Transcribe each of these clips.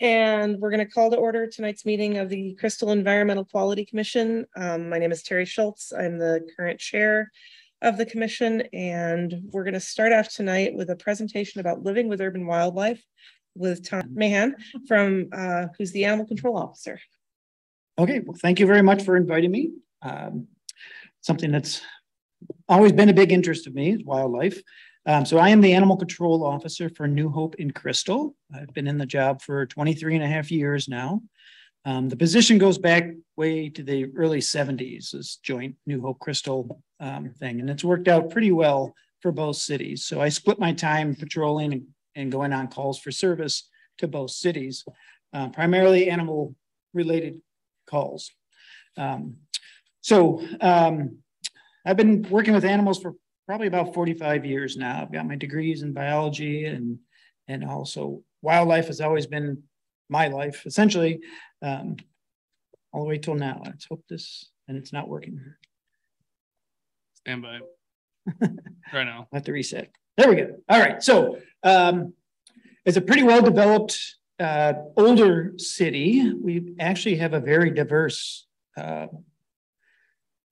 and we're going to call to order tonight's meeting of the Crystal Environmental Quality Commission. Um, my name is Terry Schultz. I'm the current chair of the commission, and we're going to start off tonight with a presentation about living with urban wildlife with Tom Mahan from uh, who's the animal control officer. Okay, well, thank you very much for inviting me. Um, something that's always been a big interest of me is wildlife. Um, so I am the animal control officer for New Hope in Crystal. I've been in the job for 23 and a half years now. Um, the position goes back way to the early 70s, this joint New Hope Crystal um, thing, and it's worked out pretty well for both cities. So I split my time patrolling and, and going on calls for service to both cities, uh, primarily animal related calls. Um, so um, I've been working with animals for probably about 45 years now. I've got my degrees in biology and and also wildlife has always been my life essentially um, all the way till now. Let's hope this and it's not working. Stand by right now. Have to reset. There we go. All right. So um, it's a pretty well developed uh, older city. We actually have a very diverse uh,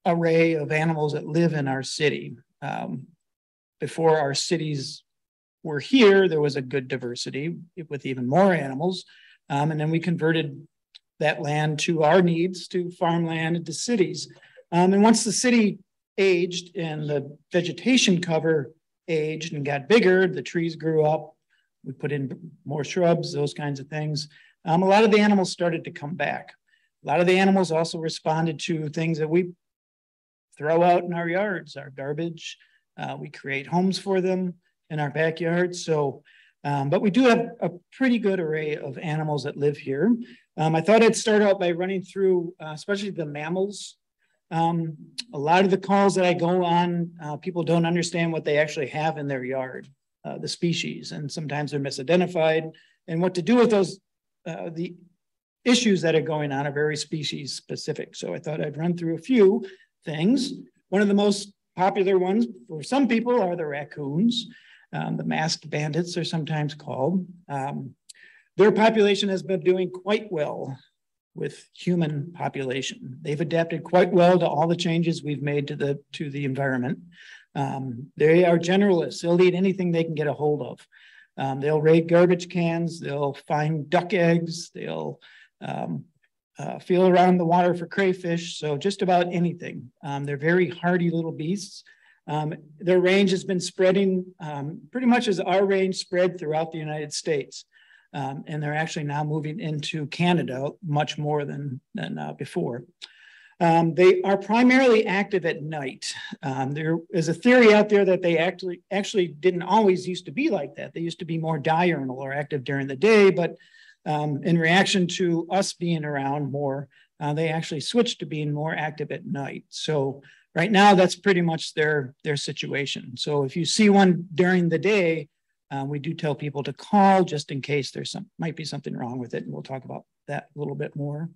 array of animals that live in our city. Um, before our cities were here, there was a good diversity with even more animals. Um, and then we converted that land to our needs, to farmland and to cities. Um, and once the city aged and the vegetation cover aged and got bigger, the trees grew up, we put in more shrubs, those kinds of things. Um, a lot of the animals started to come back. A lot of the animals also responded to things that we throw out in our yards, our garbage. Uh, we create homes for them in our backyards. So, um, but we do have a pretty good array of animals that live here. Um, I thought I'd start out by running through, uh, especially the mammals. Um, a lot of the calls that I go on, uh, people don't understand what they actually have in their yard, uh, the species, and sometimes they're misidentified. And what to do with those, uh, the issues that are going on are very species specific. So I thought I'd run through a few things. One of the most popular ones for some people are the raccoons. Um, the masked bandits are sometimes called. Um, their population has been doing quite well with human population. They've adapted quite well to all the changes we've made to the to the environment. Um, they are generalists. They'll eat anything they can get a hold of. Um, they'll raid garbage cans. They'll find duck eggs. They'll um, uh, feel around the water for crayfish, so just about anything. Um, they're very hardy little beasts. Um, their range has been spreading um, pretty much as our range spread throughout the United States. Um, and they're actually now moving into Canada much more than, than uh, before. Um, they are primarily active at night. Um, there is a theory out there that they actually actually didn't always used to be like that. They used to be more diurnal or active during the day, but um, in reaction to us being around more, uh, they actually switched to being more active at night. So right now, that's pretty much their their situation. So if you see one during the day, uh, we do tell people to call just in case there's some might be something wrong with it, and we'll talk about that a little bit more.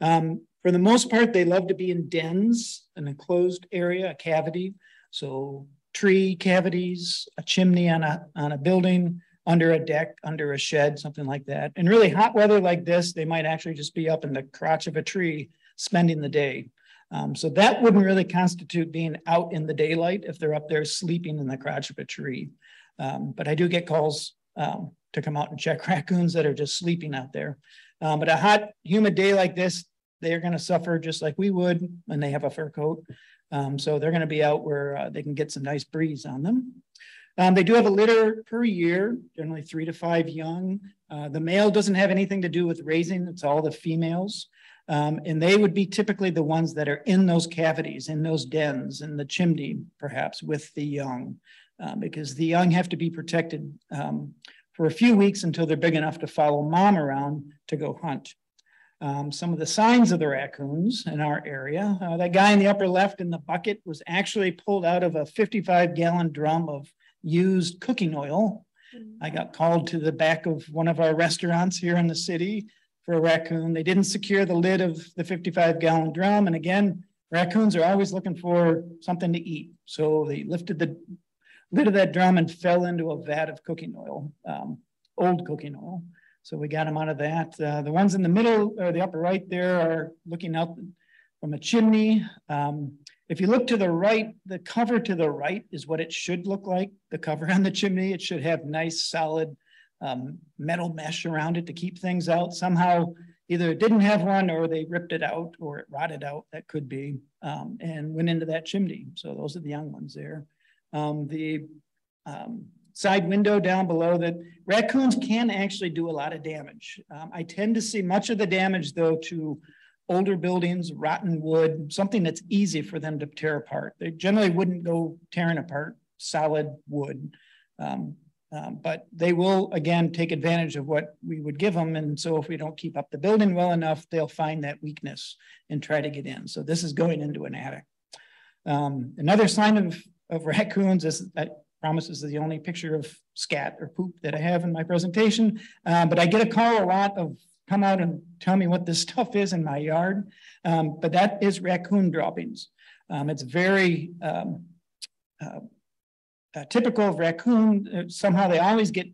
Um, for the most part, they love to be in dens, an enclosed area, a cavity. So tree cavities, a chimney on a on a building, under a deck, under a shed, something like that. In really hot weather like this, they might actually just be up in the crotch of a tree spending the day. Um, so that wouldn't really constitute being out in the daylight if they're up there sleeping in the crotch of a tree. Um, but I do get calls um, to come out and check raccoons that are just sleeping out there. Um, but a hot, humid day like this, they're going to suffer just like we would when they have a fur coat. Um, so they're going to be out where uh, they can get some nice breeze on them. Um, they do have a litter per year, generally three to five young. Uh, the male doesn't have anything to do with raising, it's all the females. Um, and they would be typically the ones that are in those cavities, in those dens, in the chimney, perhaps with the young, uh, because the young have to be protected um, for a few weeks until they're big enough to follow mom around to go hunt. Um, some of the signs of the raccoons in our area. Uh, that guy in the upper left in the bucket was actually pulled out of a 55 gallon drum of used cooking oil. I got called to the back of one of our restaurants here in the city for a raccoon. They didn't secure the lid of the 55 gallon drum. And again, raccoons are always looking for something to eat. So they lifted the lid of that drum and fell into a vat of cooking oil, um, old cooking oil. So we got them out of that. Uh, the ones in the middle or the upper right there are looking out from a chimney. Um, if you look to the right, the cover to the right is what it should look like. The cover on the chimney, it should have nice solid um, metal mesh around it to keep things out. Somehow either it didn't have one or they ripped it out or it rotted out, that could be, um, and went into that chimney. So those are the young ones there. Um, the um, side window down below that raccoons can actually do a lot of damage. Um, I tend to see much of the damage though to older buildings, rotten wood, something that's easy for them to tear apart. They generally wouldn't go tearing apart solid wood. Um, um, but they will again take advantage of what we would give them. And so if we don't keep up the building well enough, they'll find that weakness and try to get in. So this is going into an attic. Um, another sign of, of raccoons is that promise this is the only picture of scat or poop that I have in my presentation, uh, but I get a call a lot of come out and tell me what this stuff is in my yard. Um, but that is raccoon droppings. Um, it's very um, uh, uh, typical of raccoon. Uh, somehow they always get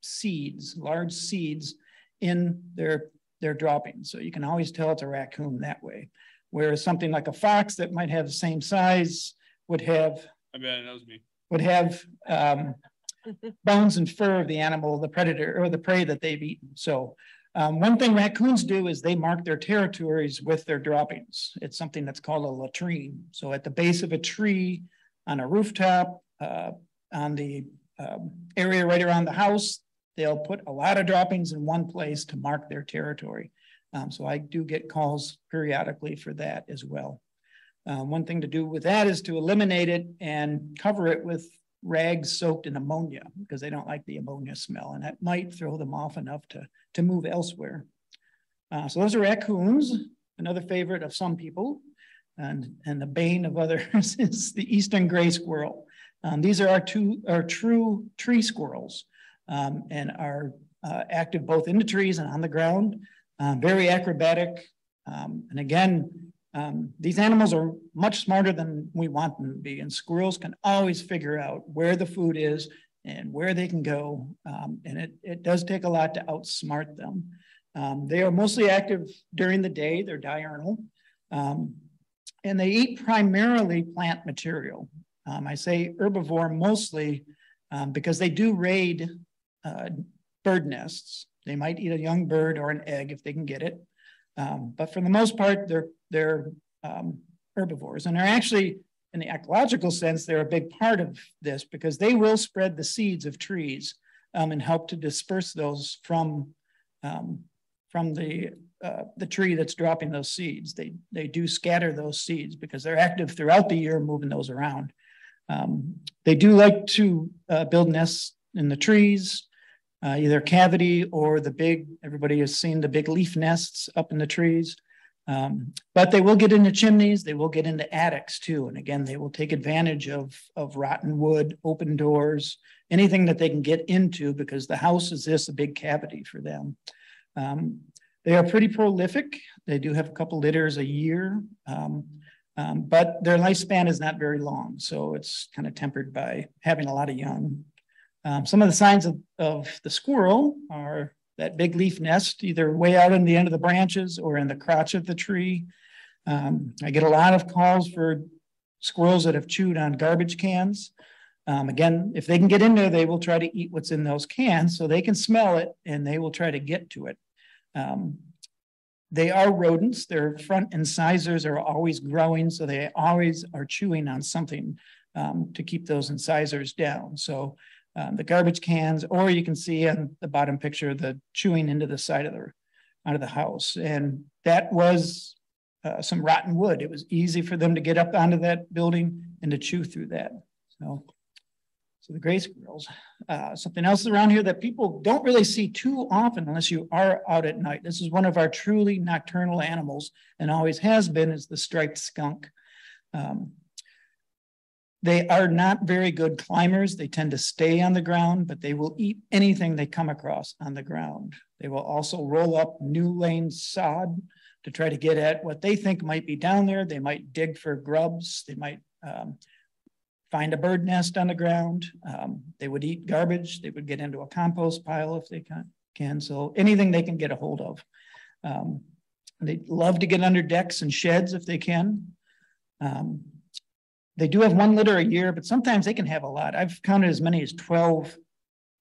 seeds, large seeds in their, their droppings. So you can always tell it's a raccoon that way. Whereas something like a fox that might have the same size would have. I bet that was me would have um, bones and fur of the animal, the predator or the prey that they've eaten. So um, one thing raccoons do is they mark their territories with their droppings. It's something that's called a latrine. So at the base of a tree, on a rooftop, uh, on the um, area right around the house, they'll put a lot of droppings in one place to mark their territory. Um, so I do get calls periodically for that as well. Um, one thing to do with that is to eliminate it and cover it with rags soaked in ammonia because they don't like the ammonia smell and that might throw them off enough to, to move elsewhere. Uh, so those are raccoons, another favorite of some people. And, and the bane of others is the eastern gray squirrel. Um, these are our, two, our true tree squirrels um, and are uh, active both in the trees and on the ground, uh, very acrobatic. Um, and again, um, these animals are much smarter than we want them to be, and squirrels can always figure out where the food is and where they can go. Um, and it, it does take a lot to outsmart them. Um, they are mostly active during the day, they're diurnal, um, and they eat primarily plant material. Um, I say herbivore mostly um, because they do raid uh, bird nests. They might eat a young bird or an egg if they can get it. Um, but for the most part, they're, they're um, herbivores. And they're actually, in the ecological sense, they're a big part of this because they will spread the seeds of trees um, and help to disperse those from, um, from the, uh, the tree that's dropping those seeds. They, they do scatter those seeds because they're active throughout the year moving those around. Um, they do like to uh, build nests in the trees uh, either cavity or the big, everybody has seen the big leaf nests up in the trees. Um, but they will get into chimneys, they will get into attics too. And again, they will take advantage of, of rotten wood, open doors, anything that they can get into because the house is this a big cavity for them. Um, they are pretty prolific. They do have a couple litters a year, um, um but their lifespan is not very long. So it's kind of tempered by having a lot of young. Um, some of the signs of, of the squirrel are that big leaf nest, either way out in the end of the branches or in the crotch of the tree. Um, I get a lot of calls for squirrels that have chewed on garbage cans. Um, again, if they can get in there, they will try to eat what's in those cans so they can smell it and they will try to get to it. Um, they are rodents. Their front incisors are always growing, so they always are chewing on something um, to keep those incisors down. So um, the garbage cans, or you can see on the bottom picture, the chewing into the side of the, out of the house. And that was uh, some rotten wood. It was easy for them to get up onto that building and to chew through that. So, so the gray squirrels. Uh, something else around here that people don't really see too often unless you are out at night. This is one of our truly nocturnal animals and always has been is the striped skunk. Um, they are not very good climbers. They tend to stay on the ground, but they will eat anything they come across on the ground. They will also roll up new lane sod to try to get at what they think might be down there. They might dig for grubs. They might um, find a bird nest on the ground. Um, they would eat garbage. They would get into a compost pile if they can. So anything they can get a hold of. Um, they love to get under decks and sheds if they can. Um, they do have one litter a year, but sometimes they can have a lot. I've counted as many as 12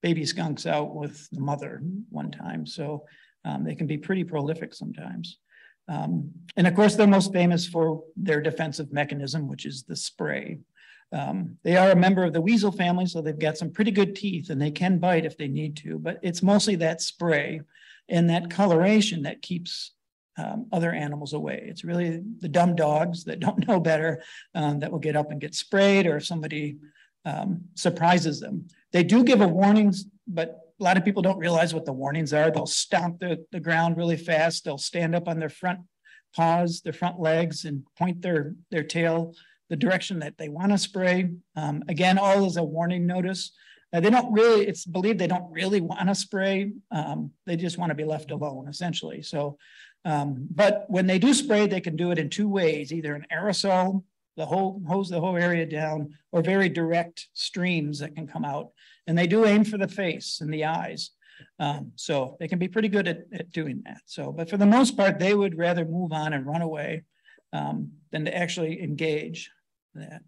baby skunks out with the mother one time. So um, they can be pretty prolific sometimes. Um, and of course, they're most famous for their defensive mechanism, which is the spray. Um, they are a member of the weasel family, so they've got some pretty good teeth and they can bite if they need to, but it's mostly that spray and that coloration that keeps um, other animals away. It's really the dumb dogs that don't know better um, that will get up and get sprayed or if somebody um, surprises them. They do give a warning, but a lot of people don't realize what the warnings are. They'll stomp the, the ground really fast. They'll stand up on their front paws, their front legs and point their, their tail the direction that they want to spray. Um, again, all is a warning notice. Uh, they don't really, it's believed they don't really want to spray. Um, they just want to be left alone, essentially. So um, but when they do spray, they can do it in two ways, either an aerosol, the whole hose the whole area down, or very direct streams that can come out. And they do aim for the face and the eyes. Um, so they can be pretty good at, at, doing that. So, but for the most part, they would rather move on and run away um, than to actually engage that.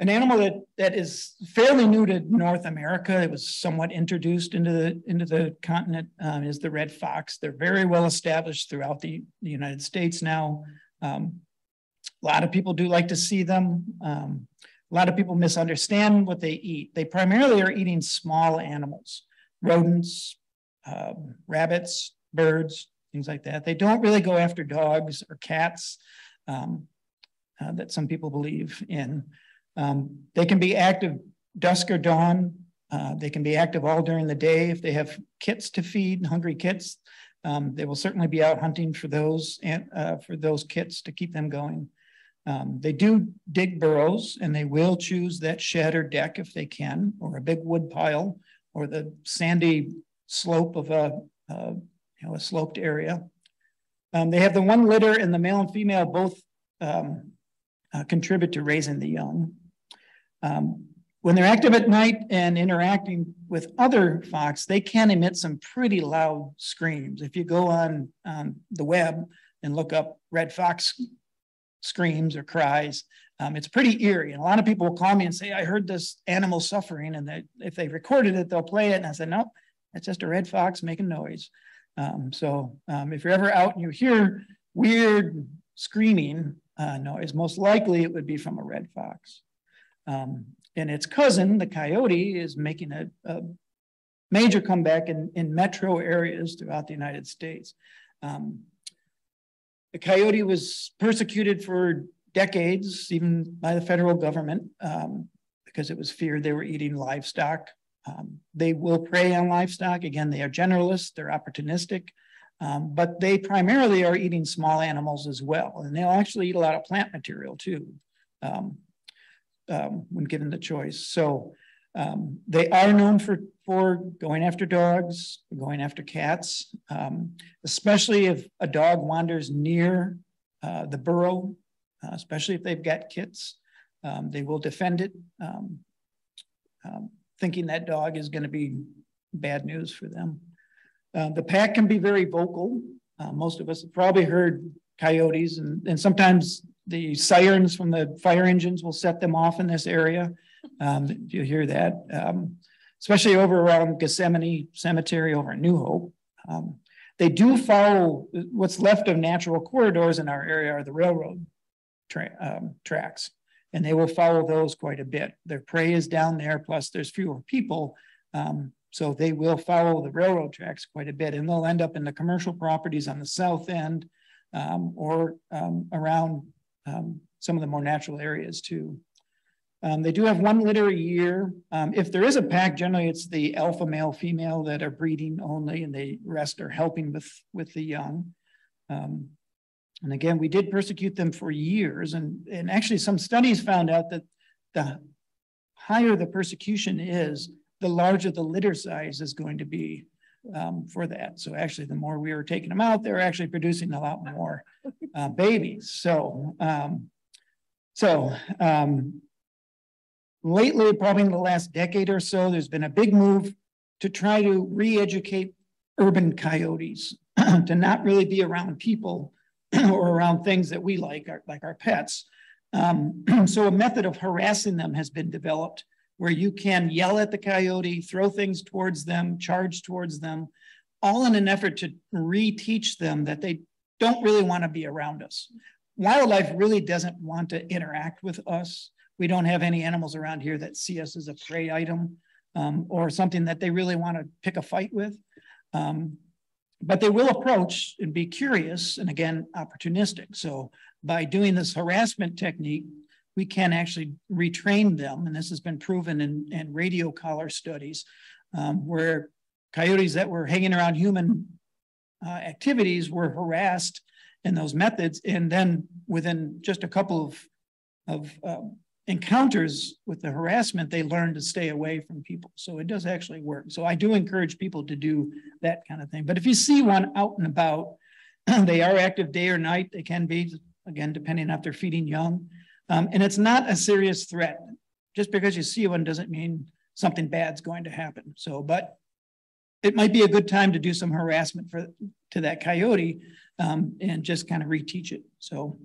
Um, an animal that that is fairly new to North America. It was somewhat introduced into the into the continent. Um, is the red fox. They're very well established throughout the, the United States now. Um, a lot of people do like to see them. Um, a lot of people misunderstand what they eat. They primarily are eating small animals, rodents, uh, rabbits, birds, things like that. They don't really go after dogs or cats um, uh, that some people believe in. Um, they can be active dusk or dawn. Uh, they can be active all during the day. If they have kits to feed, and hungry kits, um, they will certainly be out hunting for those and uh, for those kits to keep them going. Um, they do dig burrows and they will choose that shed or deck if they can, or a big wood pile, or the sandy slope of a, you know, a sloped area. Um, they have the one litter and the male and female both um, uh, contribute to raising the young. Um, when they're active at night and interacting with other fox, they can emit some pretty loud screams. If you go on the web and look up red fox screams or cries, um, it's pretty eerie. And a lot of people will call me and say, I heard this animal suffering. And if they recorded it, they'll play it. And I said, no, it's just a red fox making noise. Um, so um, if you're ever out and you hear weird screaming uh, noise, most likely it would be from a red fox. Um, and its cousin, the coyote, is making a, a major comeback in, in metro areas throughout the United States. Um, the coyote was persecuted for decades, even by the federal government, um, because it was feared they were eating livestock. Um, they will prey on livestock. Again, they are generalists, they're opportunistic, um, but they primarily are eating small animals as well. And they'll actually eat a lot of plant material too. Um, when given the choice. So um, they are known for, for going after dogs, going after cats, um, especially if a dog wanders near uh, the burrow, uh, especially if they've got kits. Um, they will defend it, um, um, thinking that dog is going to be bad news for them. Uh, the pack can be very vocal. Uh, most of us have probably heard coyotes, and, and sometimes the sirens from the fire engines will set them off in this area. Um, you hear that, um, especially over around Gethsemane Cemetery over in New Hope. Um, they do follow what's left of natural corridors in our area are the railroad tra um, tracks, and they will follow those quite a bit. Their prey is down there, plus there's fewer people. Um, so they will follow the railroad tracks quite a bit, and they'll end up in the commercial properties on the south end um, or around um, some of the more natural areas too. Um, they do have one litter a year. Um, if there is a pack, generally it's the alpha male female that are breeding only and the rest are helping with, with the young. Um, and again, we did persecute them for years. And, and actually some studies found out that the higher the persecution is, the larger the litter size is going to be um, for that. So actually, the more we were taking them out, they're actually producing a lot more uh, babies. So, um, so um, lately, probably in the last decade or so, there's been a big move to try to re-educate urban coyotes to not really be around people or around things that we like, like our pets. Um, so a method of harassing them has been developed where you can yell at the coyote, throw things towards them, charge towards them, all in an effort to reteach them that they don't really want to be around us. Wildlife really doesn't want to interact with us. We don't have any animals around here that see us as a prey item um, or something that they really want to pick a fight with. Um, but they will approach and be curious and again, opportunistic. So by doing this harassment technique, we can actually retrain them. And this has been proven in, in radio collar studies um, where coyotes that were hanging around human uh, activities were harassed in those methods. And then within just a couple of, of um, encounters with the harassment, they learn to stay away from people. So it does actually work. So I do encourage people to do that kind of thing. But if you see one out and about, they are active day or night. They can be, again, depending on if they're feeding young. Um, and it's not a serious threat. Just because you see one doesn't mean something bad's going to happen. So, but it might be a good time to do some harassment for to that coyote um, and just kind of reteach it. So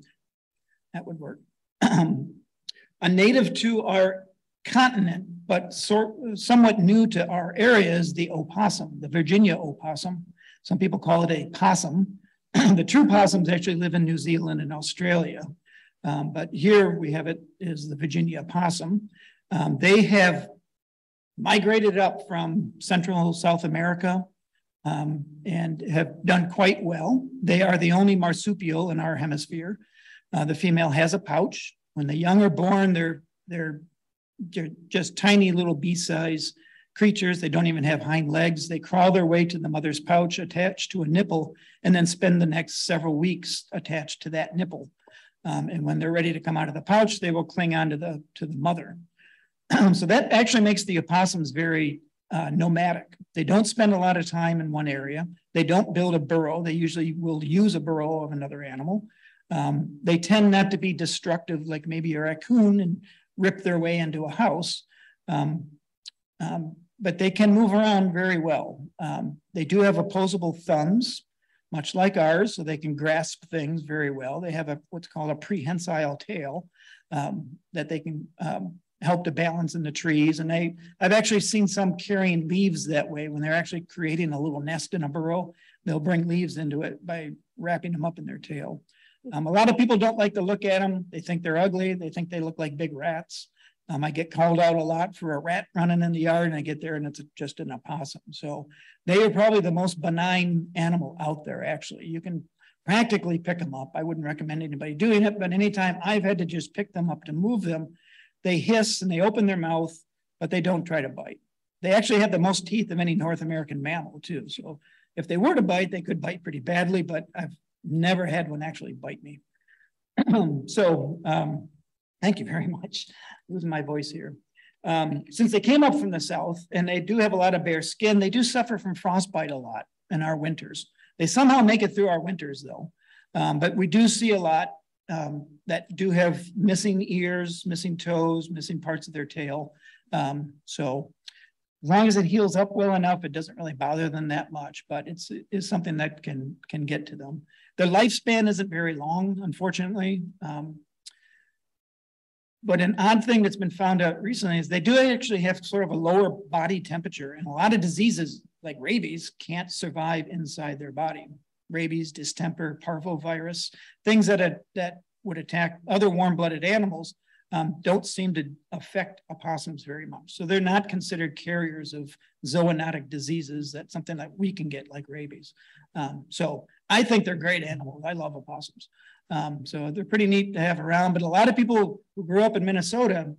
that would work. a native to our continent, but sort, somewhat new to our area is the opossum, the Virginia opossum. Some people call it a possum. the true possums actually live in New Zealand and Australia. Um, but here we have it is the Virginia opossum. Um, they have migrated up from Central South America um, and have done quite well. They are the only marsupial in our hemisphere. Uh, the female has a pouch. When the young are born, they're they're they're just tiny little bee-sized creatures. They don't even have hind legs. They crawl their way to the mother's pouch attached to a nipple and then spend the next several weeks attached to that nipple. Um, and when they're ready to come out of the pouch, they will cling on to the, to the mother. so that actually makes the opossums very uh, nomadic. They don't spend a lot of time in one area. They don't build a burrow. They usually will use a burrow of another animal. Um, they tend not to be destructive like maybe a raccoon and rip their way into a house. Um, um, but they can move around very well. Um, they do have opposable thumbs, much like ours, so they can grasp things very well. They have a what's called a prehensile tail um, that they can um, help to balance in the trees. And they, I've actually seen some carrying leaves that way when they're actually creating a little nest in a burrow. They'll bring leaves into it by wrapping them up in their tail. Um, a lot of people don't like to look at them. They think they're ugly. They think they look like big rats. Um, I get called out a lot for a rat running in the yard and I get there and it's just an opossum. So they are probably the most benign animal out there, actually. You can practically pick them up. I wouldn't recommend anybody doing it, but anytime I've had to just pick them up to move them, they hiss and they open their mouth, but they don't try to bite. They actually have the most teeth of any North American mammal too. So if they were to bite, they could bite pretty badly, but I've never had one actually bite me. so um, thank you very much. Losing my voice here. Um, since they came up from the south and they do have a lot of bare skin, they do suffer from frostbite a lot in our winters. They somehow make it through our winters though. Um, but we do see a lot um, that do have missing ears, missing toes, missing parts of their tail. Um, so as long as it heals up well enough, it doesn't really bother them that much, but it's, it's something that can, can get to them. Their lifespan isn't very long, unfortunately. Um, but an odd thing that's been found out recently is they do actually have sort of a lower body temperature and a lot of diseases like rabies can't survive inside their body. Rabies, distemper, parvovirus, things that, that would attack other warm-blooded animals um, don't seem to affect opossums very much. So they're not considered carriers of zoonotic diseases. That's something that we can get like rabies. Um, so I think they're great animals. I love opossums. Um, so they're pretty neat to have around, but a lot of people who grew up in Minnesota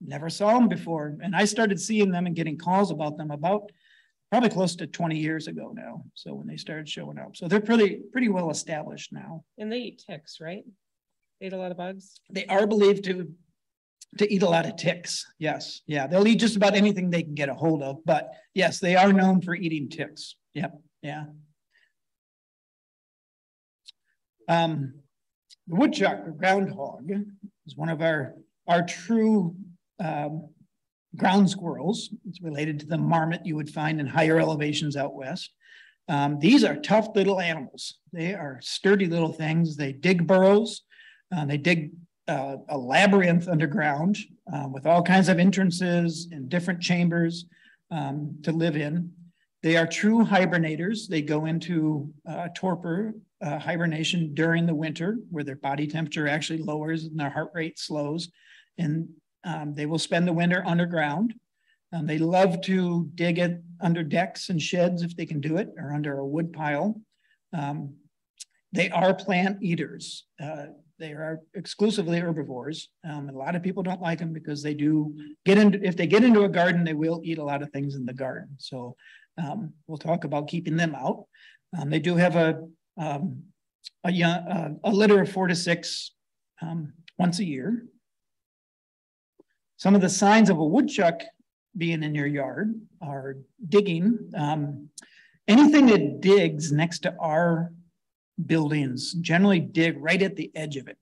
never saw them before. And I started seeing them and getting calls about them about probably close to 20 years ago now. So when they started showing up, so they're pretty, pretty well established now. And they eat ticks, right? They eat a lot of bugs. They are believed to to eat a lot of ticks. Yes. Yeah. They'll eat just about anything they can get a hold of. But yes, they are known for eating ticks. Yep. Yeah. Um, the woodchuck or groundhog is one of our, our true um, ground squirrels. It's related to the marmot you would find in higher elevations out west. Um, these are tough little animals. They are sturdy little things. They dig burrows. Uh, they dig uh, a labyrinth underground uh, with all kinds of entrances and different chambers um, to live in. They are true hibernators. They go into uh, torpor uh, hibernation during the winter, where their body temperature actually lowers and their heart rate slows. And um, they will spend the winter underground. Um, they love to dig it under decks and sheds if they can do it, or under a wood pile. Um, they are plant eaters. Uh, they are exclusively herbivores. Um, a lot of people don't like them because they do get into, if they get into a garden, they will eat a lot of things in the garden. So um, we'll talk about keeping them out. Um, they do have a, um, a, young, uh, a litter of four to six um, once a year. Some of the signs of a woodchuck being in your yard are digging. Um, anything that digs next to our buildings generally dig right at the edge of it.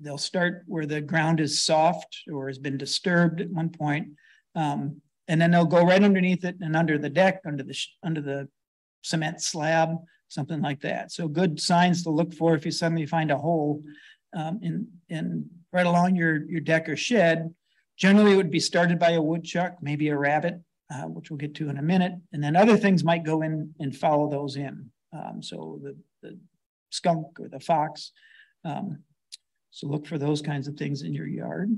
They'll start where the ground is soft or has been disturbed at one point, um, and then they'll go right underneath it and under the deck, under the under the cement slab, something like that. So good signs to look for if you suddenly find a hole um, in in right along your your deck or shed. Generally, it would be started by a woodchuck, maybe a rabbit, uh, which we'll get to in a minute, and then other things might go in and follow those in. Um, so the, the skunk or the fox. Um, so look for those kinds of things in your yard.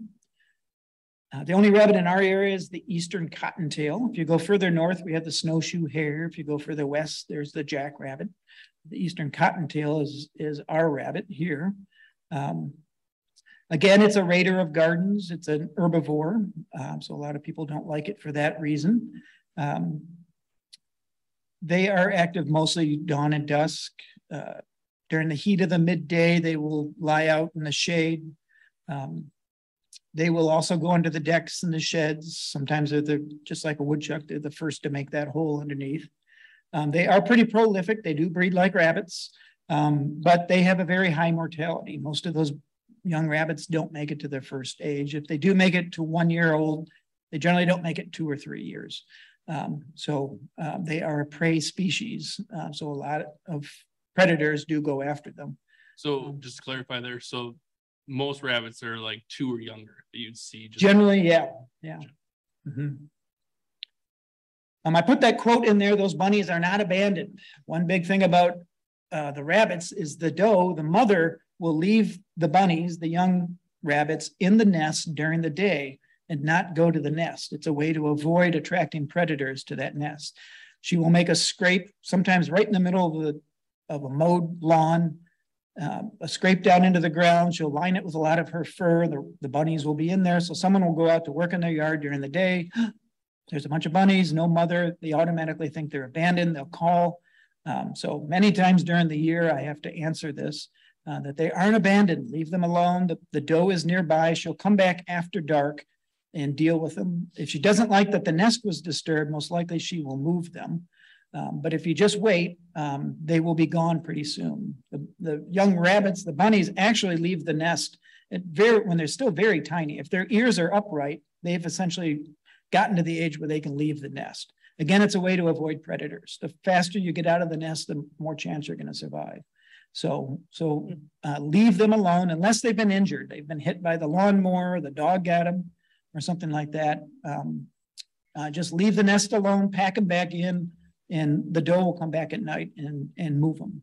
Uh, the only rabbit in our area is the eastern cottontail. If you go further north, we have the snowshoe hare. If you go further west, there's the jackrabbit. The eastern cottontail is, is our rabbit here. Um, again, it's a raider of gardens. It's an herbivore, um, so a lot of people don't like it for that reason. Um, they are active mostly dawn and dusk. Uh, during the heat of the midday, they will lie out in the shade. Um, they will also go under the decks and the sheds. Sometimes they're the, just like a woodchuck, they're the first to make that hole underneath. Um, they are pretty prolific. They do breed like rabbits, um, but they have a very high mortality. Most of those young rabbits don't make it to their first age. If they do make it to one year old, they generally don't make it two or three years. Um, so uh, they are a prey species. Uh, so a lot of predators do go after them. So just to clarify there, so most rabbits are like two or younger that you'd see. Generally, yeah, yeah. Mm -hmm. Um, I put that quote in there, those bunnies are not abandoned. One big thing about uh, the rabbits is the doe, the mother will leave the bunnies, the young rabbits in the nest during the day and not go to the nest. It's a way to avoid attracting predators to that nest. She will make a scrape, sometimes right in the middle of the of a mowed lawn, uh, a scrape down into the ground. She'll line it with a lot of her fur. The, the bunnies will be in there. So someone will go out to work in their yard during the day. There's a bunch of bunnies, no mother. They automatically think they're abandoned. They'll call. Um, so many times during the year, I have to answer this, uh, that they aren't abandoned. Leave them alone. The, the doe is nearby. She'll come back after dark and deal with them. If she doesn't like that the nest was disturbed, most likely she will move them. Um, but if you just wait, um, they will be gone pretty soon. The, the, young rabbits, the bunnies actually leave the nest very, when they're still very tiny. If their ears are upright, they've essentially gotten to the age where they can leave the nest. Again, it's a way to avoid predators. The faster you get out of the nest, the more chance you're going to survive. So, so uh, leave them alone unless they've been injured. They've been hit by the lawnmower, the dog got them, or something like that. Um, uh, just leave the nest alone, pack them back in, and the doe will come back at night and, and move them.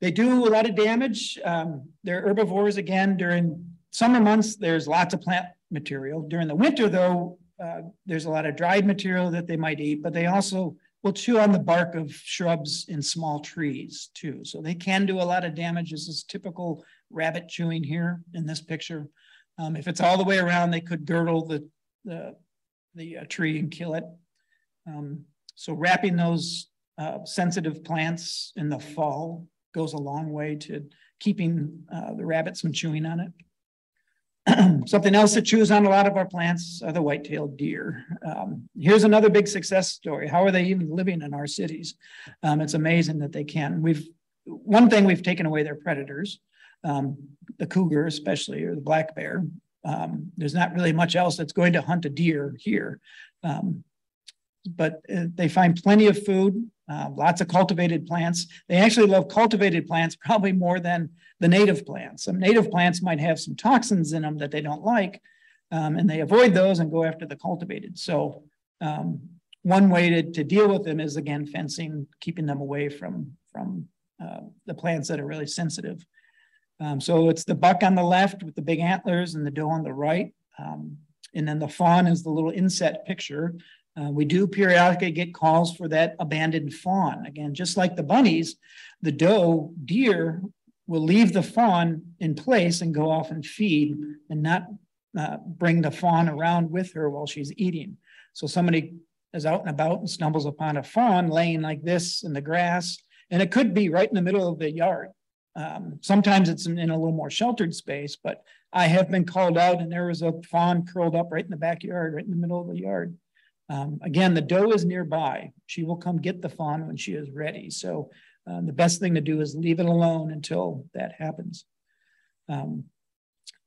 They do a lot of damage. Um, they're herbivores again during summer months. There's lots of plant material. During the winter, though, uh, there's a lot of dried material that they might eat, but they also will chew on the bark of shrubs and small trees too. So they can do a lot of damage. This is typical rabbit chewing here in this picture. Um, if it's all the way around, they could girdle the, the, the uh, tree and kill it. Um, so wrapping those uh, sensitive plants in the fall goes a long way to keeping uh, the rabbits from chewing on it. Something else that chews on a lot of our plants are the white-tailed deer. Um, here's another big success story. How are they even living in our cities? Um, it's amazing that they can. We've one thing we've taken away their predators, um, the cougar especially, or the black bear. Um, there's not really much else that's going to hunt a deer here. Um, but uh, they find plenty of food, uh, lots of cultivated plants. They actually love cultivated plants probably more than the native plants. Some native plants might have some toxins in them that they don't like, um, and they avoid those and go after the cultivated. So um, one way to, to deal with them is again fencing, keeping them away from from uh, the plants that are really sensitive. Um, so it's the buck on the left with the big antlers and the doe on the right. Um, and then the fawn is the little inset picture. Uh, we do periodically get calls for that abandoned fawn. Again, just like the bunnies, the doe deer will leave the fawn in place and go off and feed and not uh, bring the fawn around with her while she's eating. So somebody is out and about and stumbles upon a fawn laying like this in the grass, and it could be right in the middle of the yard. Um, sometimes it's in, in, a little more sheltered space, but I have been called out and there was a fawn curled up right in the backyard, right in the middle of the yard. Um, again, the doe is nearby. She will come get the fawn when she is ready. So uh, the best thing to do is leave it alone until that happens. Um,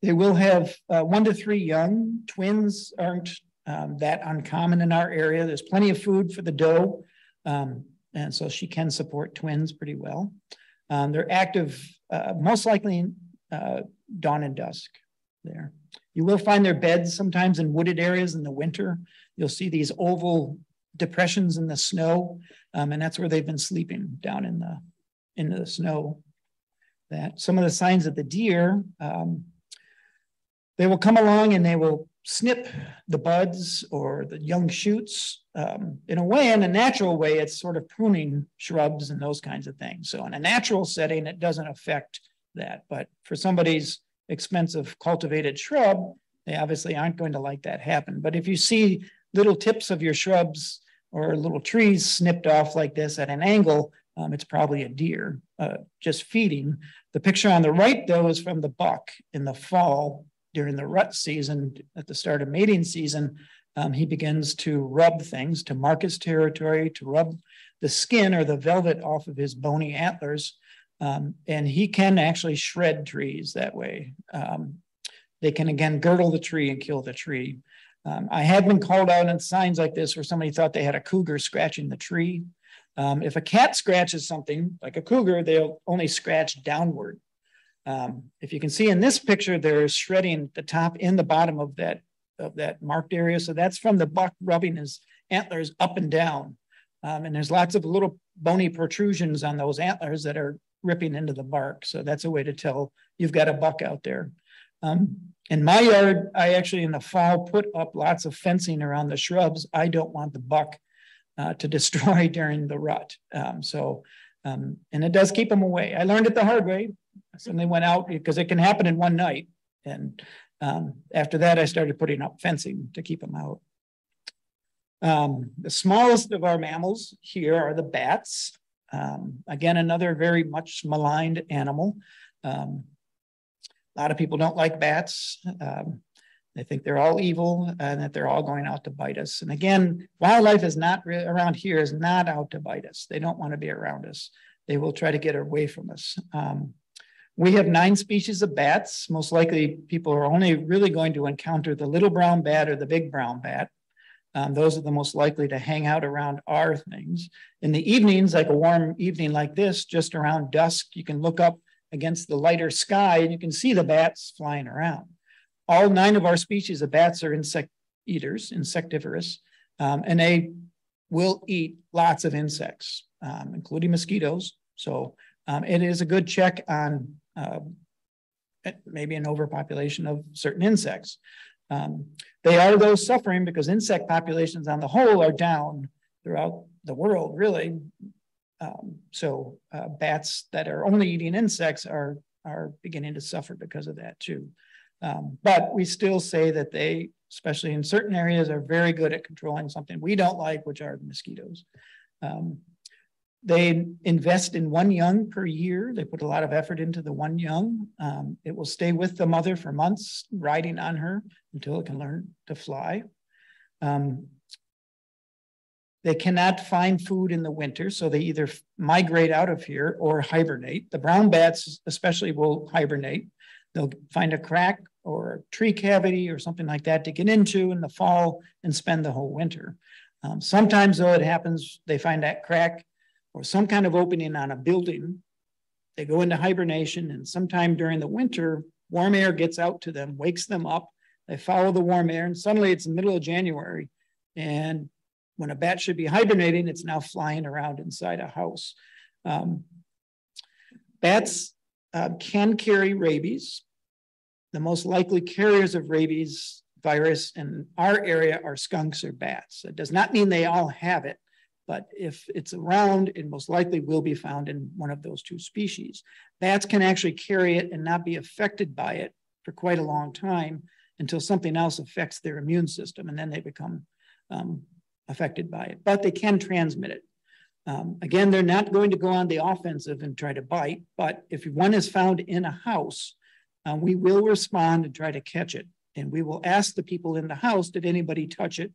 they will have uh, one to three young. Twins aren't um, that uncommon in our area. There's plenty of food for the doe. Um, and so she can support twins pretty well. Um, they're active uh, most likely uh, dawn and dusk there. You will find their beds sometimes in wooded areas in the winter. You'll see these oval depressions in the snow, um, and that's where they've been sleeping down in the in the snow. That some of the signs of the deer, um, they will come along and they will snip the buds or the young shoots. Um, in a way, in a natural way, it's sort of pruning shrubs and those kinds of things. So in a natural setting, it doesn't affect that. But for somebody's expensive cultivated shrub, they obviously aren't going to like that happen. But if you see little tips of your shrubs or little trees snipped off like this at an angle, um, it's probably a deer uh, just feeding. The picture on the right, though, is from the buck in the fall during the rut season at the start of mating season. Um, he begins to rub things to mark his territory, to rub the skin or the velvet off of his bony antlers. Um, and he can actually shred trees that way. Um, they can again girdle the tree and kill the tree. Um, I have been called out on signs like this where somebody thought they had a cougar scratching the tree. Um, if a cat scratches something like a cougar, they'll only scratch downward. Um, if you can see in this picture, they're shredding the top and the bottom of that of that marked area. So that's from the buck rubbing his antlers up and down. Um, and there's lots of little bony protrusions on those antlers that are ripping into the bark. So that's a way to tell you've got a buck out there. Um, in my yard, I actually in the fall put up lots of fencing around the shrubs. I don't want the buck uh, to destroy during the rut. Um, so, um, and it does keep them away. I learned it the hard way. Suddenly went out because it can happen in one night. And um, after that, I started putting up fencing to keep them out. Um, the smallest of our mammals here are the bats. Um, again, another very much maligned animal. Um, a lot of people don't like bats. Um, they think they're all evil and that they're all going out to bite us. And again, wildlife is not around here is not out to bite us. They don't want to be around us. They will try to get away from us. Um, we have nine species of bats. Most likely, people are only really going to encounter the little brown bat or the big brown bat. Um, those are the most likely to hang out around our things. In the evenings, like a warm evening like this, just around dusk, you can look up against the lighter sky and you can see the bats flying around. All nine of our species of bats are insect eaters, insectivorous, um, and they will eat lots of insects, um, including mosquitoes. So um, it is a good check on uh, maybe an overpopulation of certain insects. Um, they are those suffering because insect populations on the whole are down throughout the world, really. Um, so uh, bats that are only eating insects are, are beginning to suffer because of that too. Um, but we still say that they, especially in certain areas, are very good at controlling something we don't like, which are the mosquitoes. Um, they invest in one young per year. They put a lot of effort into the one young. Um, it will stay with the mother for months, riding on her until it can learn to fly. Um, they cannot find food in the winter, so they either migrate out of here or hibernate. The brown bats, especially, will hibernate. They'll find a crack or a tree cavity or something like that to get into in the fall and spend the whole winter. Um, sometimes though it happens, they find that crack or some kind of opening on a building. They go into hibernation and sometime during the winter, warm air gets out to them, wakes them up. They follow the warm air and suddenly it's the middle of January. And when a bat should be hibernating, it's now flying around inside a house. Um, bats uh, can carry rabies. The most likely carriers of rabies virus in our area are skunks or bats. It does not mean they all have it, but if it's around, it most likely will be found in one of those two species. Bats can actually carry it and not be affected by it for quite a long time until something else affects their immune system and then they become um, affected by it, but they can transmit it. Um, again, they're not going to go on the offensive and try to bite, but if one is found in a house, uh, we will respond and try to catch it. And we will ask the people in the house, did anybody touch it?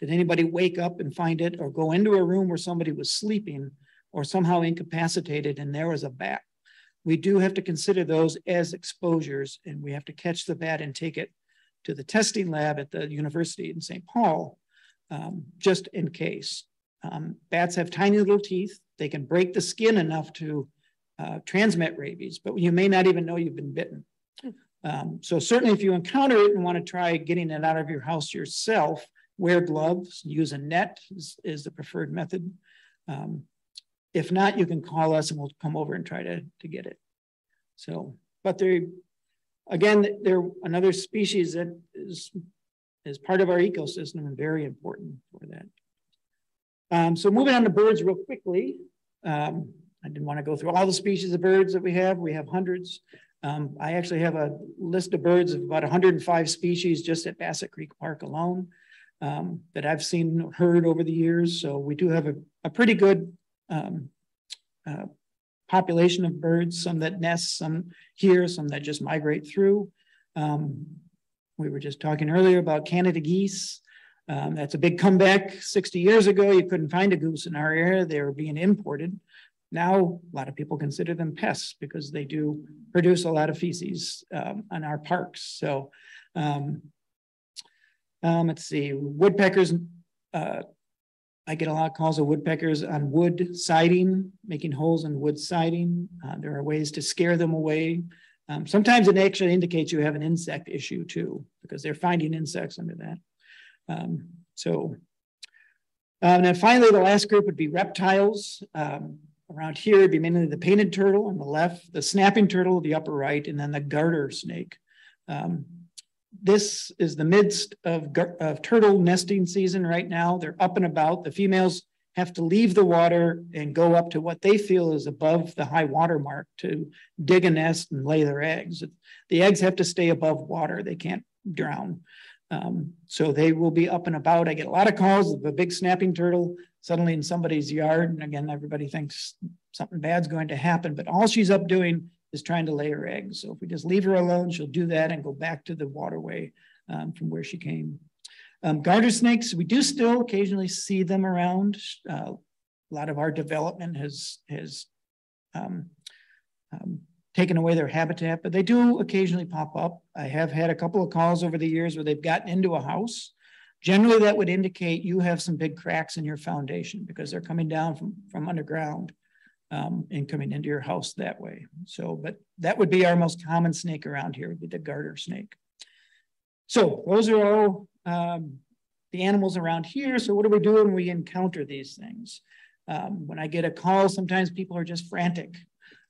Did anybody wake up and find it or go into a room where somebody was sleeping or somehow incapacitated and there was a bat? We do have to consider those as exposures and we have to catch the bat and take it to the testing lab at the university in St. Paul, um, just in case. Um, bats have tiny little teeth. They can break the skin enough to uh, transmit rabies, but you may not even know you've been bitten. Um, so certainly if you encounter it and want to try getting it out of your house yourself, wear gloves, use a net is, is the preferred method. Um, if not, you can call us and we'll come over and try to, to get it. So, but they're, again, they're another species that is, is part of our ecosystem and very important for that. Um, so moving on to birds real quickly. Um, I didn't want to go through all the species of birds that we have. We have hundreds. Um, I actually have a list of birds of about 105 species just at Bassett Creek Park alone um, that I've seen heard over the years. So we do have a, a pretty good um, uh, population of birds, some that nest, some here, some that just migrate through. Um, we were just talking earlier about Canada geese. Um, that's a big comeback. 60 years ago, you couldn't find a goose in our area. They were being imported. Now, a lot of people consider them pests because they do produce a lot of feces um, on our parks. So um, um, let's see, woodpeckers. Uh, I get a lot of calls of woodpeckers on wood siding, making holes in wood siding. Uh, there are ways to scare them away. Um, sometimes it actually indicates you have an insect issue too, because they're finding insects under that. Um, so, uh, and then finally, the last group would be reptiles. Um, Around here, it'd be mainly the painted turtle on the left, the snapping turtle, the upper right, and then the garter snake. Um, this is the midst of, of turtle nesting season right now. They're up and about. The females have to leave the water and go up to what they feel is above the high water mark to dig a nest and lay their eggs. The eggs have to stay above water. They can't drown. Um, so they will be up and about. I get a lot of calls of a big snapping turtle suddenly in somebody's yard. And again, everybody thinks something bad's going to happen, but all she's up doing is trying to lay her eggs. So if we just leave her alone, she'll do that and go back to the waterway um, from where she came. Um, garter snakes, we do still occasionally see them around. Uh, a lot of our development has, has um, um taken away their habitat, but they do occasionally pop up. I have had a couple of calls over the years where they've gotten into a house. Generally, that would indicate you have some big cracks in your foundation because they're coming down from, from underground um, and coming into your house that way. So, but that would be our most common snake around here, would be the garter snake. So those are all um, the animals around here. So what do we do when we encounter these things? Um, when I get a call, sometimes people are just frantic.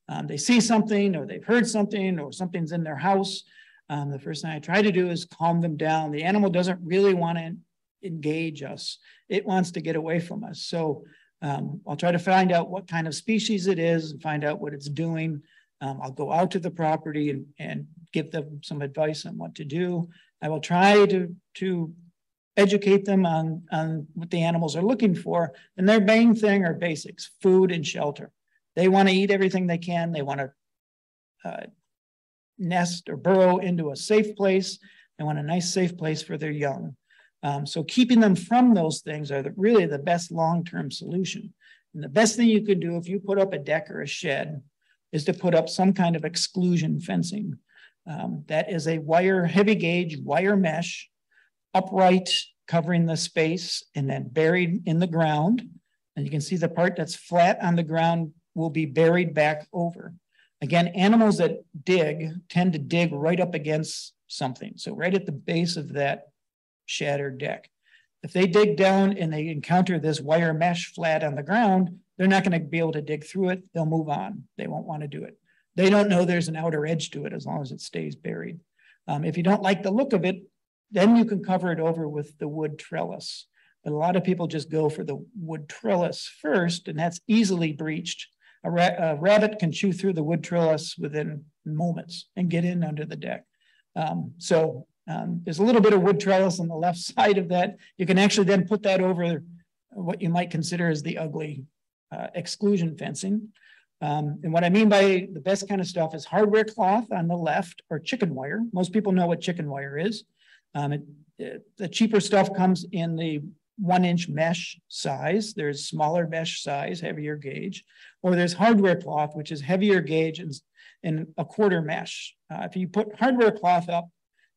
Um, they see something or they've heard something or something's in their house. Um, the first thing I try to do is calm them down. The animal doesn't really want to engage us. It wants to get away from us. So um, I'll try to find out what kind of species it is and find out what it's doing. Um, I'll go out to the property and, and give them some advice on what to do. I will try to, to educate them on, on what the animals are looking for. And their main thing are basics, food and shelter. They want to eat everything they can. They want to uh, nest or burrow into a safe place. They want a nice, safe place for their young. Um, so keeping them from those things are the, really the best long-term solution. And the best thing you could do if you put up a deck or a shed is to put up some kind of exclusion fencing. Um, that is a wire, heavy gauge wire mesh, upright, covering the space, and then buried in the ground. And you can see the part that's flat on the ground will be buried back over. Again, animals that dig tend to dig right up against something. So right at the base of that shattered deck. If they dig down and they encounter this wire mesh flat on the ground, they're not going to be able to dig through it. They'll move on. They won't want to do it. They don't know there's an outer edge to it as long as it stays buried. Um, if you don't like the look of it, then you can cover it over with the wood trellis. But a lot of people just go for the wood trellis first, and that's easily breached. A, ra a rabbit can chew through the wood trellis within moments and get in under the deck. Um, so um, there's a little bit of wood trellis on the left side of that. You can actually then put that over what you might consider as the ugly uh, exclusion fencing. Um, and what I mean by the best kind of stuff is hardware cloth on the left or chicken wire. Most people know what chicken wire is. Um, it, it, the cheaper stuff comes in the one inch mesh size. There's smaller mesh size, heavier gauge, or there's hardware cloth, which is heavier gauge and, and a quarter mesh. Uh, if you put hardware cloth up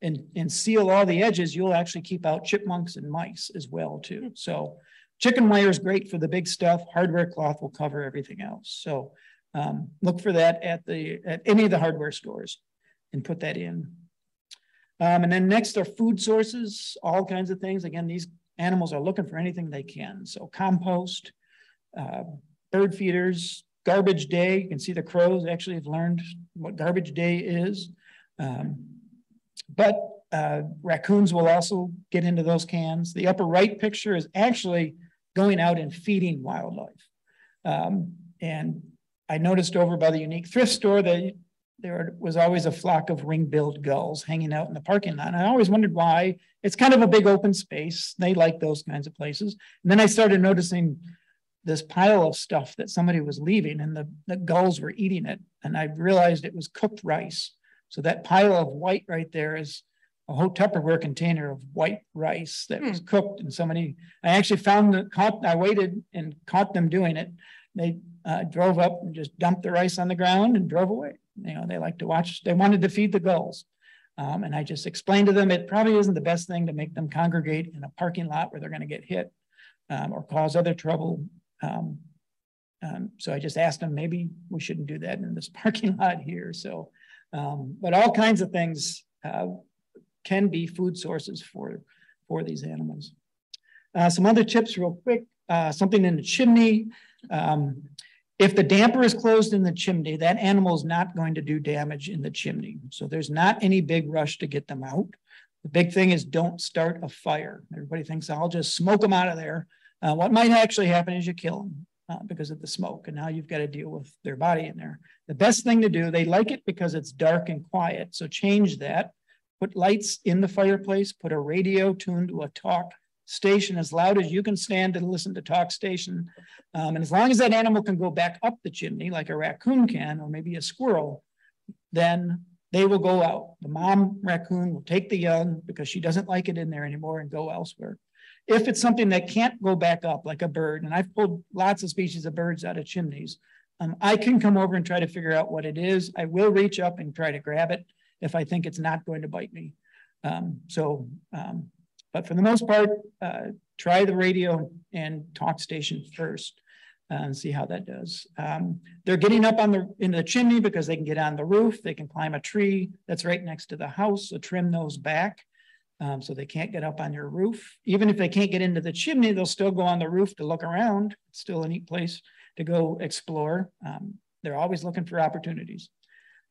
and, and seal all the edges, you'll actually keep out chipmunks and mice as well too. So chicken wire is great for the big stuff. Hardware cloth will cover everything else. So um, look for that at the at any of the hardware stores and put that in. Um, and then next are food sources, all kinds of things. Again, these animals are looking for anything they can. So compost, uh, bird feeders, garbage day. You can see the crows actually have learned what garbage day is. Um, but uh, raccoons will also get into those cans. The upper right picture is actually going out and feeding wildlife. Um, and I noticed over by the unique thrift store that there was always a flock of ring-billed gulls hanging out in the parking lot. And I always wondered why. It's kind of a big open space. They like those kinds of places. And then I started noticing this pile of stuff that somebody was leaving and the, the gulls were eating it. And I realized it was cooked rice. So that pile of white right there is a whole Tupperware container of white rice that hmm. was cooked. And somebody, I actually found the, caught, I waited and caught them doing it. They uh, drove up and just dumped the rice on the ground and drove away. You know, they like to watch, they wanted to feed the gulls. Um, and I just explained to them it probably isn't the best thing to make them congregate in a parking lot where they're going to get hit um, or cause other trouble. Um, um, so I just asked them maybe we shouldn't do that in this parking lot here. So, um, but all kinds of things uh, can be food sources for, for these animals. Uh, some other tips real quick, uh, something in the chimney. Um, if the damper is closed in the chimney, that animal is not going to do damage in the chimney. So there's not any big rush to get them out. The big thing is don't start a fire. Everybody thinks I'll just smoke them out of there. Uh, what might actually happen is you kill them uh, because of the smoke. And now you've got to deal with their body in there. The best thing to do, they like it because it's dark and quiet. So change that. Put lights in the fireplace, put a radio tuned to a talk station as loud as you can stand and listen to talk station. Um, and as long as that animal can go back up the chimney like a raccoon can, or maybe a squirrel, then they will go out. The mom raccoon will take the young because she doesn't like it in there anymore and go elsewhere. If it's something that can't go back up like a bird, and I've pulled lots of species of birds out of chimneys, um, I can come over and try to figure out what it is. I will reach up and try to grab it if I think it's not going to bite me. Um, so um, but for the most part, uh, try the radio and talk station first uh, and see how that does. Um, they're getting up on the into the chimney because they can get on the roof. They can climb a tree that's right next to the house. So trim those back um, so they can't get up on your roof. Even if they can't get into the chimney, they'll still go on the roof to look around. It's still a neat place to go explore. Um, they're always looking for opportunities.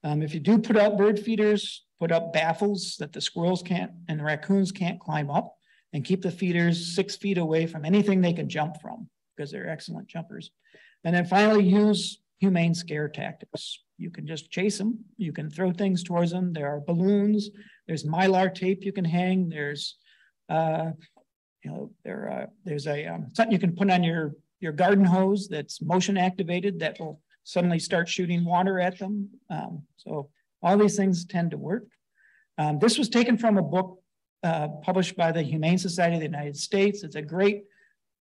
Um, if you do put out bird feeders, put up baffles that the squirrels can't and the raccoons can't climb up and keep the feeders six feet away from anything they can jump from because they're excellent jumpers. And then finally use humane scare tactics. You can just chase them. You can throw things towards them. There are balloons. There's mylar tape you can hang. There's, uh, you know, there uh, there's a um, something you can put on your your garden hose that's motion activated that will suddenly start shooting water at them. Um, so all these things tend to work. Um, this was taken from a book uh, published by the Humane Society of the United States. It's a great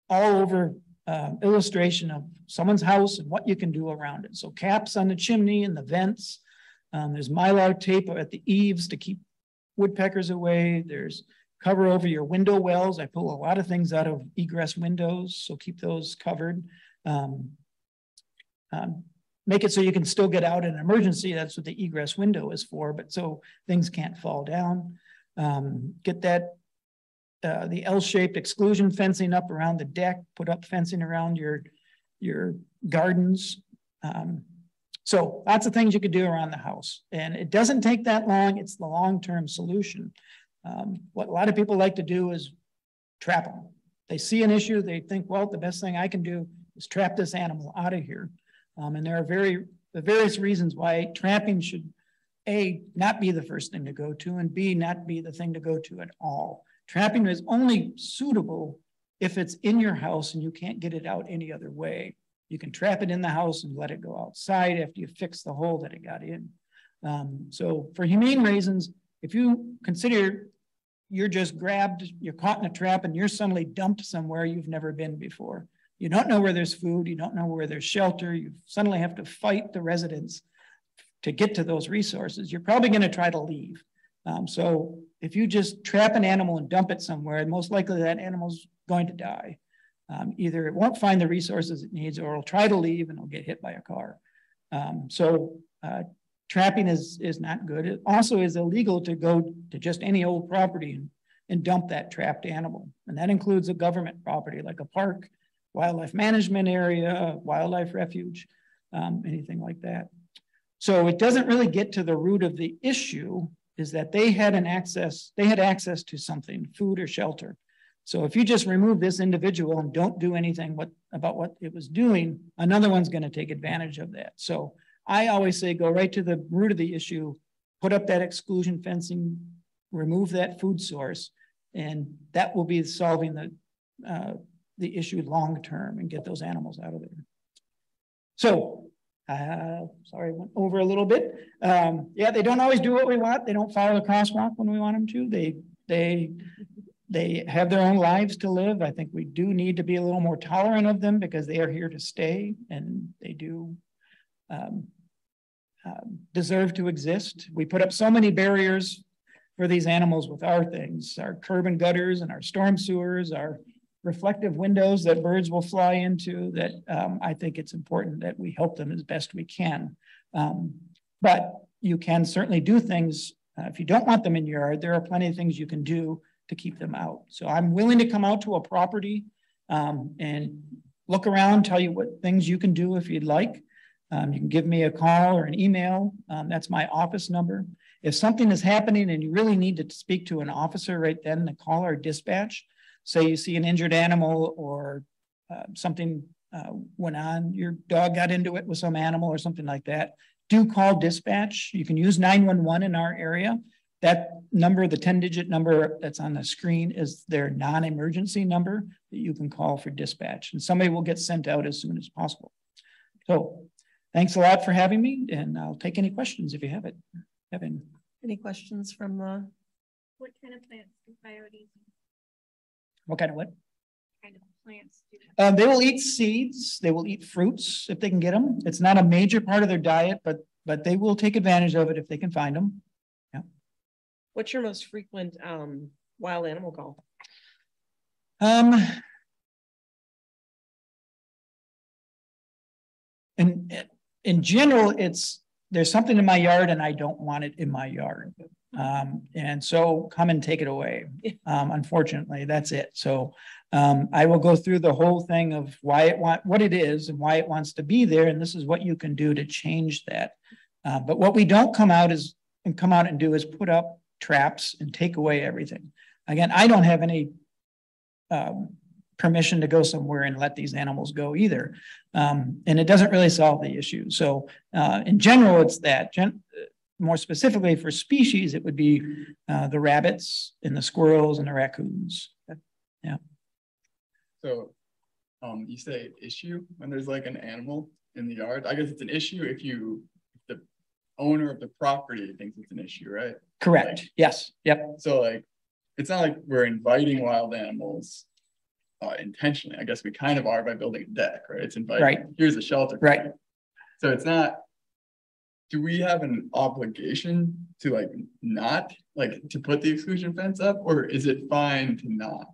all over uh, illustration of someone's house and what you can do around it. So caps on the chimney and the vents, Um, there's mylar tape at the eaves to keep woodpeckers away. There's cover over your window wells. I pull a lot of things out of egress windows, so keep those covered. Um, um, make it so you can still get out in an emergency. That's what the egress window is for, but so things can't fall down. Um, get that, uh, the L-shaped exclusion fencing up around the deck, put up fencing around your, your gardens. Um, so lots of things you could do around the house and it doesn't take that long. It's the long-term solution. Um, what a lot of people like to do is trap them. They see an issue, they think, well, the best thing I can do is trap this animal out of here. Um, and there are very the various reasons why trapping should a not be the first thing to go to, and b not be the thing to go to at all. Trapping is only suitable if it's in your house and you can't get it out any other way. You can trap it in the house and let it go outside after you fix the hole that it got in. Um, so for humane reasons, if you consider you're just grabbed, you're caught in a trap and you're suddenly dumped somewhere you've never been before. You don't know where there's food, you don't know where there's shelter, you suddenly have to fight the residents to get to those resources. You're probably going to try to leave. Um, so if you just trap an animal and dump it somewhere, most likely that animal's going to die. Um, either it won't find the resources it needs or it'll try to leave and it'll get hit by a car. Um, so uh, trapping is, is not good. It also is illegal to go to just any old property and, and dump that trapped animal. And that includes a government property like a park, wildlife management area, wildlife refuge, um, anything like that. So it doesn't really get to the root of the issue is that they had an access, they had access to something, food or shelter. So if you just remove this individual and don't do anything what, about what it was doing, another one's going to take advantage of that. So I always say go right to the root of the issue, put up that exclusion fencing, remove that food source, and that will be solving the uh, the issue long term and get those animals out of there. So, uh, sorry, went over a little bit. Um, yeah, they don't always do what we want. They don't follow the crosswalk when we want them to. They they they have their own lives to live. I think we do need to be a little more tolerant of them because they are here to stay and they do um, um, deserve to exist. We put up so many barriers for these animals with our things, our curb and gutters and our storm sewers, our reflective windows that birds will fly into that um, I think it's important that we help them as best we can. Um, but you can certainly do things. Uh, if you don't want them in your yard, there are plenty of things you can do to keep them out. So I'm willing to come out to a property um, and look around, tell you what things you can do if you'd like. Um, you can give me a call or an email. Um, that's my office number. If something is happening and you really need to speak to an officer right then, the call our dispatch. Say you see an injured animal or uh, something uh, went on, your dog got into it with some animal or something like that. Do call dispatch. You can use 911 in our area. That number, the 10 digit number that's on the screen is their non-emergency number that you can call for dispatch and somebody will get sent out as soon as possible. So Thanks a lot for having me, and I'll take any questions if you have it. Evan. Any questions from the? What kind of plants do coyotes? What kind of what? Kind of plants um, they will eat seeds. They will eat fruits if they can get them. It's not a major part of their diet, but but they will take advantage of it if they can find them. Yeah. What's your most frequent um, wild animal call? Um, and in general, it's there's something in my yard and I don't want it in my yard. Um, and so come and take it away. Um, unfortunately, that's it. So um, I will go through the whole thing of why it want what it is and why it wants to be there, and this is what you can do to change that. Uh, but what we don't come out is and come out and do is put up traps and take away everything. Again, I don't have any um, permission to go somewhere and let these animals go either. Um, and it doesn't really solve the issue. So uh, in general, it's that. Gen more specifically for species, it would be uh, the rabbits and the squirrels and the raccoons. Yeah. So um, you say issue when there's like an animal in the yard. I guess it's an issue if you, if the owner of the property thinks it's an issue, right? Correct. Like, yes. Yep. So like, it's not like we're inviting wild animals uh, intentionally. I guess we kind of are by building a deck, right? It's inviting. Right. Here's a shelter. Right. So it's not do we have an obligation to like not, like to put the exclusion fence up, or is it fine to not?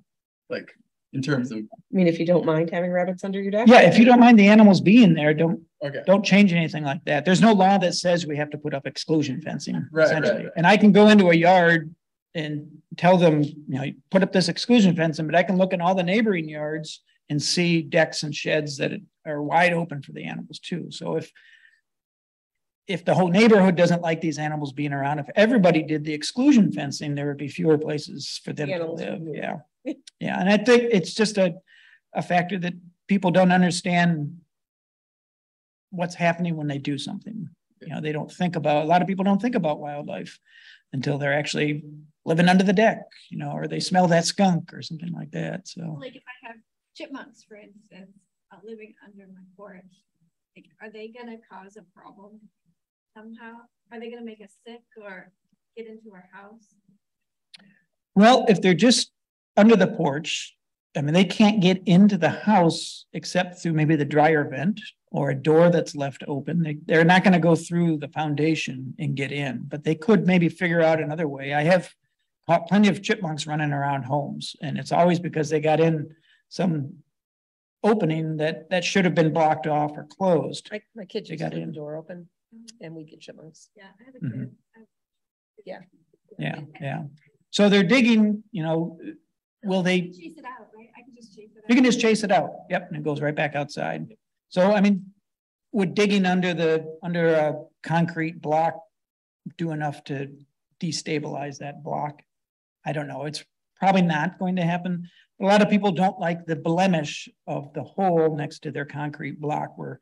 Like, in terms of, I mean, if you don't mind having rabbits under your deck. Yeah, if you don't mind the animals being there, don't, okay, don't change anything like that. There's no law that says we have to put up exclusion fencing. Right, right, essentially. right. And I can go into a yard and tell them, you know, put up this exclusion fencing, but I can look in all the neighboring yards and see decks and sheds that are wide open for the animals too. So if if the whole neighborhood doesn't like these animals being around, if everybody did the exclusion fencing, there would be fewer places for them to live. would. Yeah. Yeah, and I think it's just a, a factor that people don't understand what's happening when they do something. You know, they don't think about, a lot of people don't think about wildlife until they're actually living under the deck, you know, or they smell that skunk or something like that. So, Like if I have chipmunks, for instance, uh, living under my porch, like, are they gonna cause a problem somehow? Are they gonna make us sick or get into our house? well, if they're just under the porch, I mean, they can't get into the house except through maybe the dryer vent or a door that's left open. They, they're not going to go through the foundation and get in, but they could maybe figure out another way. I have caught plenty of chipmunks running around homes and it's always because they got in some opening that, that should have been blocked off or closed. My, my kids They got leave in. the door open and we get chipmunks. Yeah, I have a Mhm. kid. I- Yeah. Yeah, yeah. So they're digging, you know, will they Chase it out, right? I can just chase it out. You can just chase it out. Yep, and it goes right back outside. So I mean, would digging under the, under a concrete block do enough to destabilize that block? I don't know. It's probably not going to happen. A lot of people don't like the blemish of the hole next to their concrete block where,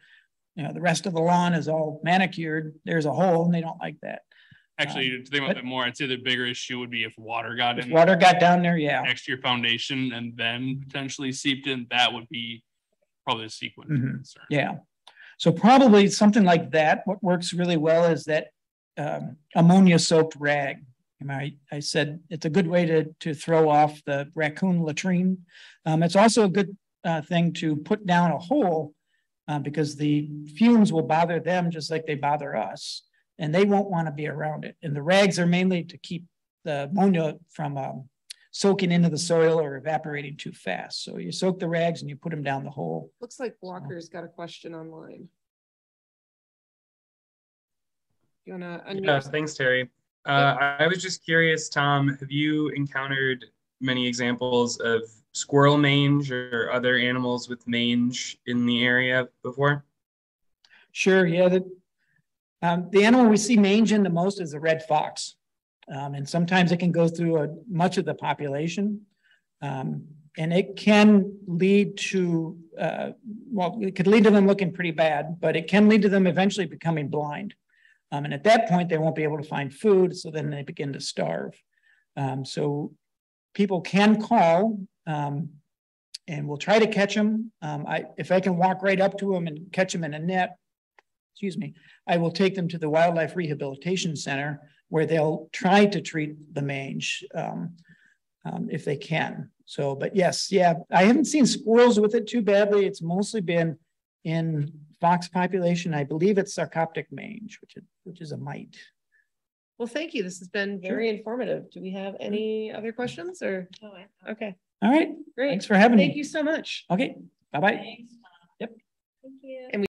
you know, the rest of the lawn is all manicured. There's a hole and they don't like that. Actually, to think about but- that more, I'd say the bigger issue would be if water got If in water got down there, yeah. next to your foundation and then potentially seeped in, that would be probably a sequence Mhm. concern. Yeah. So probably something like that. What works really well is that um, ammonia soaked rag. And I, I said it's a good way to, to throw off the raccoon latrine. Um, it's also a good uh, thing to put down a hole uh, because the fumes will bother them just like they bother us. And they won't want to be around it. And the rags are mainly to keep the ammonia from um, soaking into the soil or evaporating too fast. So you soak the rags and you put them down the hole. Looks like Walker's got a question online. You wanna? Yeah, unmute? thanks, Terry. Uh, I I was just curious, Tom, have you encountered many examples of squirrel mange or other animals with mange in the area before? Sure, yeah, the, um, the animal we see mange in the most is the red fox. Um, and sometimes it can go through a, much of the population. Um, and it can lead to, uh, well, it could lead to them looking pretty bad, but it can lead to them eventually becoming blind. Um, and at that point, they won't be able to find food, so then they begin to starve. Um, so people can call, um, and we'll try to catch them. Um, I, if I can walk right up to them and catch them in a net, excuse me, I will take them to the Wildlife Rehabilitation Center where they'll try to treat the mange um, um, if they can. So, but yes, yeah, I haven't seen squirrels with it too badly. It's mostly been in fox population. I believe it's sarcoptic mange, which is, which is a mite. Well, thank you. This has been very informative. Do we have any other questions or? Oh, Okay, All right, great. thanks for having Thank me. Thank you so much. Okay, bye-bye. Yep. Thank you. And we